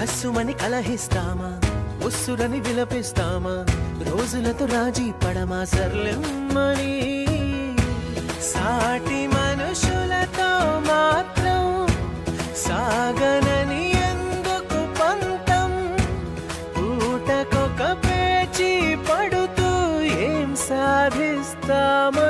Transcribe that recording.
కస్సుమని కలహిస్తామా? ఉస్సురని విలపిస్తామా? రోజులతో రాజీ పడమా సర్లెమ్మని? సాటి మనుషులతో మాత్రం సాగనని ఎందుకు పంతం? పూటకొక పేచి పడుతూ ఏం సాధిస్తామా?